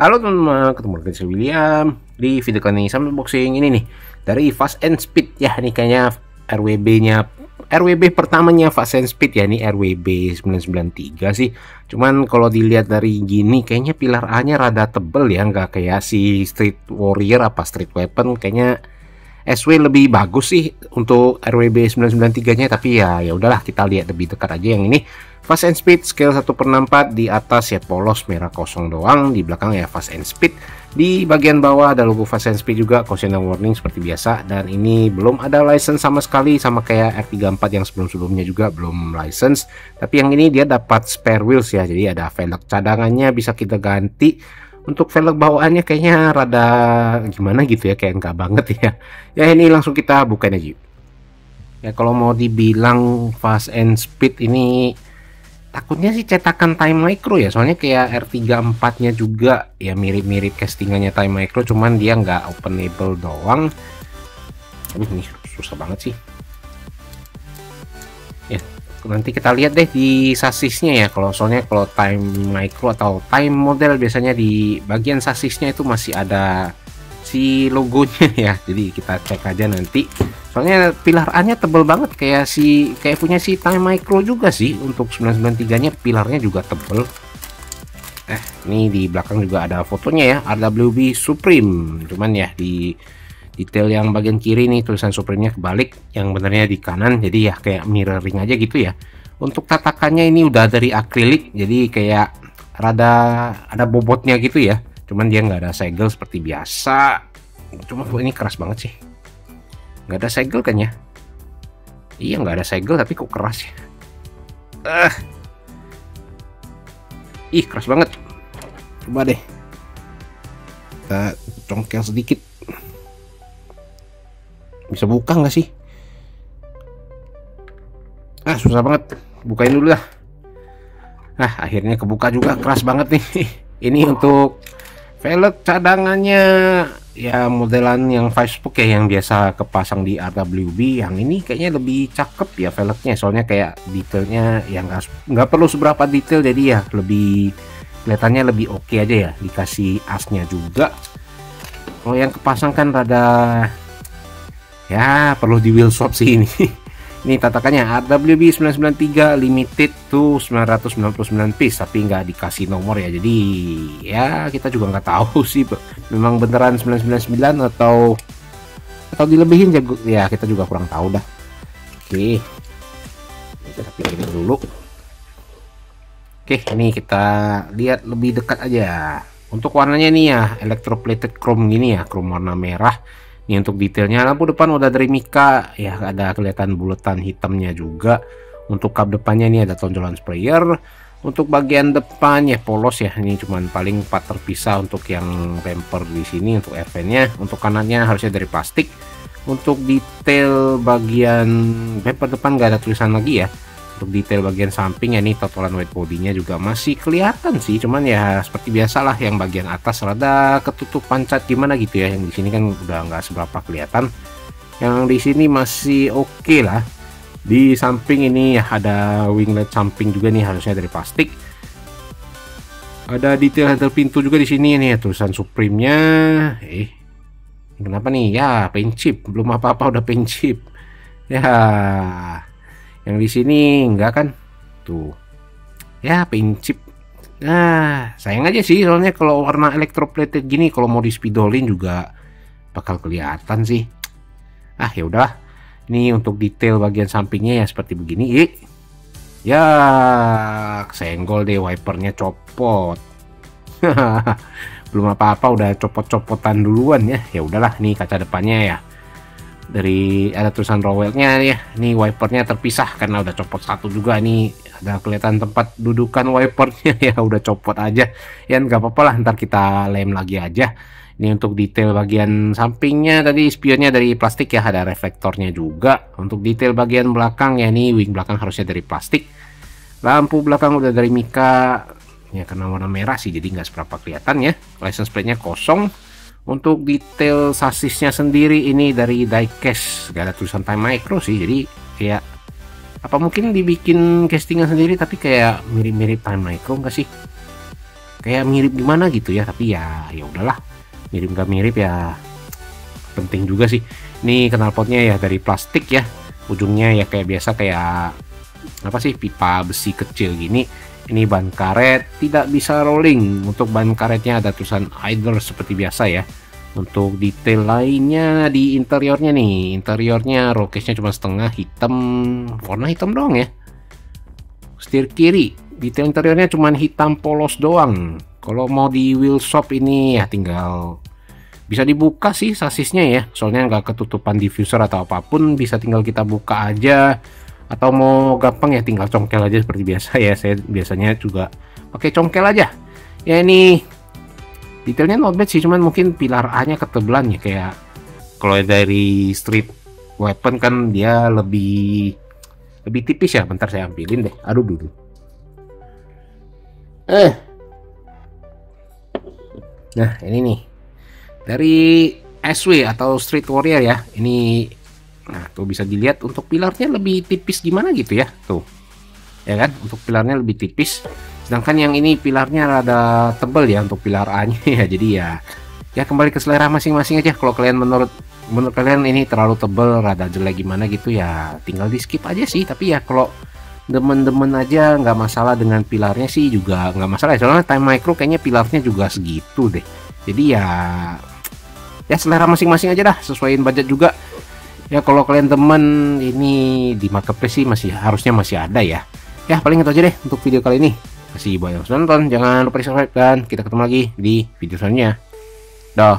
Halo teman-teman, ketemu lagi saya William Di video kali ini sama unboxing ini nih Dari Fast and Speed. Ya Ini kayaknya RWB nya RWB pertamanya Fast and Speed ya Ini RWB 993 sih. Cuman kalau dilihat dari gini Kayaknya pilar A nya rada tebel ya Nggak kayak si Street Warrior apa Street Weapon. Kayaknya SW lebih bagus sih Untuk RWB 993 nya Tapi ya ya udahlah kita lihat lebih dekat aja yang ini Fast and Speed scale 1 per 64 di atas ya polos merah kosong doang. Di belakang ya Fast and Speed. Di bagian bawah ada logo Fast and Speed juga caution and warning seperti biasa. Dan ini belum ada license sama sekali sama kayak R34 yang sebelum-sebelumnya juga belum license. Tapi yang ini dia dapat spare wheels ya jadi ada velg cadangannya bisa kita ganti. Untuk velg bawaannya kayaknya rada gimana gitu ya kayak enggak banget ya. Ya ini langsung kita bukain aja ya kalau mau dibilang Fast and Speed ini takutnya sih cetakan Time Micro ya soalnya kayak R34 nya juga ya mirip-mirip castingannya Time Micro cuman dia nggak openable doang. Aduh, ini susah banget sih. Ya nanti kita lihat deh di sasisnya ya kalau soalnya kalau Time Micro atau Time model biasanya di bagian sasisnya itu masih ada si logonya ya. Jadi kita cek aja nanti. Soalnya pilar A nya tebel banget kayak si kayak punya si Time Micro juga sih. Untuk 993 nya pilarnya juga tebel. Eh ini di belakang juga ada fotonya ya. RWB Supreme. Cuman ya di detail yang bagian kiri nih tulisan Supreme nya kebalik. Yang benernya di kanan. Jadi ya kayak mirroring aja gitu ya. Untuk tatakannya ini udah dari akrilik. Jadi kayak rada ada bobotnya gitu ya cuman dia nggak ada segel seperti biasa. Cuma ini keras banget sih. Nggak ada segel kan ya? Iya nggak ada segel tapi kok keras ya? Uh. ih keras banget. Coba deh. Kita congkel sedikit. Bisa buka nggak sih? Ah susah banget. Bukain dulu lah nah akhirnya kebuka juga. Keras banget nih. Ini untuk velg cadangannya. Ya modelan yang Facebook ya yang biasa kepasang di RWB yang ini kayaknya lebih cakep ya velgnya. Soalnya kayak detailnya yang nggak perlu seberapa detail jadi ya lebih kelihatannya lebih oke okay aja ya dikasih asnya juga. Kalau yang kepasang kan rada ya perlu di wheel swap sih ini ini tatakannya RWB 993 limited to 999 piece tapi nggak dikasih nomor ya jadi ya kita juga nggak tahu sih memang beneran 999 atau atau dilebihin jago? Ya kita juga kurang tahu dah. Oke. Kita pilih dulu. Oke ini kita lihat lebih dekat aja. Untuk warnanya nih ya electroplated chrome gini ya chrome warna merah ini untuk detailnya. Lampu depan udah dari Mika. Ya ada kelihatan bulatan hitamnya juga. Untuk kap depannya ini ada tonjolan sprayer. Untuk bagian depan ya polos ya. Ini cuman paling part terpisah untuk yang bumper di sini untuk nya untuk kanannya harusnya dari plastik. Untuk detail bagian bumper depan nggak ada tulisan lagi ya untuk detail bagian samping ya ini totalan white bodinya juga masih kelihatan sih. Cuman ya seperti biasalah yang bagian atas rada ketutupan cat gimana gitu ya. Yang di sini kan udah nggak seberapa kelihatan. Yang di sini masih oke okay lah. Di samping ini ada winglet samping juga nih harusnya dari plastik. Ada detail handle pintu juga di sini nih ya tulisan Supreme nya eh kenapa nih? Ya paint chip belum apa-apa udah paint chip ya yang di sini enggak kan? Tuh. Ya pincip nah sayang aja sih soalnya kalau warna electroplated gini kalau mau di spidolin juga bakal kelihatan sih. Ah ya udah ini untuk detail bagian sampingnya ya seperti begini. Eh. ya senggol deh wipernya copot. Belum apa-apa udah copot-copotan duluan ya. Ya udahlah nih kaca depannya ya dari ada tulisan rowelnya ya. Ini wipernya terpisah karena udah copot satu juga. Nih ada kelihatan tempat dudukan wipernya. Ya udah copot aja. Ya nggak apa-apa lah. Ntar kita lem lagi aja. Ini untuk detail bagian sampingnya. Tadi spionnya dari plastik ya. Ada reflektornya juga. Untuk detail bagian belakang ya ini wing belakang harusnya dari plastik. Lampu belakang udah dari Mika. Ya karena warna merah sih jadi nggak seberapa kelihatan ya. License plate nya kosong untuk detail sasisnya sendiri ini dari diecast gak ada tulisan time micro sih jadi kayak apa mungkin dibikin castingan sendiri tapi kayak mirip-mirip time micro enggak sih? Kayak mirip gimana gitu ya tapi ya ya udahlah. Mirip gak mirip ya penting juga sih. Ini knalpotnya ya dari plastik ya ujungnya ya kayak biasa kayak apa sih pipa besi kecil gini ini ban karet tidak bisa rolling. Untuk ban karetnya ada tulisan idler seperti biasa ya. Untuk detail lainnya di interiornya nih. Interiornya cage-nya cuma setengah hitam. Warna hitam doang ya. Setir kiri. Detail interiornya cuma hitam polos doang. Kalau mau di wheel shop ini ya tinggal bisa dibuka sih sasisnya ya. Soalnya nggak ketutupan diffuser atau apa pun bisa tinggal kita buka aja atau mau gampang ya tinggal congkel aja seperti biasa ya. Saya biasanya juga pakai congkel aja. Ya ini detailnya not bad sih cuman mungkin pilar A nya ketebelan ya kayak kalau dari street weapon kan dia lebih lebih tipis ya. Bentar saya ambilin deh. Aduh dulu eh. Nah ini nih. Dari SW atau Street Warrior ya. Ini nah tuh bisa dilihat untuk pilarnya lebih tipis gimana gitu ya tuh. Ya kan? Untuk pilarnya lebih tipis. Sedangkan yang ini pilarnya rada tebel ya untuk pilar A nya ya jadi ya ya kembali ke selera masing-masing aja. Kalau kalian menurut menurut kalian ini terlalu tebel rada jelek gimana gitu ya tinggal di skip aja sih. Tapi ya kalau demen-demen aja nggak masalah dengan pilarnya sih juga nggak masalah. Ya soalnya time micro kayaknya pilarnya juga segitu deh. Jadi ya ya selera masing-masing aja dah sesuaiin budget juga ya kalau kalian temen ini di marketplace sih masih harusnya masih ada ya. Ya paling itu aja deh untuk video kali ini. Masih banyak nonton. Jangan lupa di subscribe dan kita ketemu lagi di video selanjutnya. Dah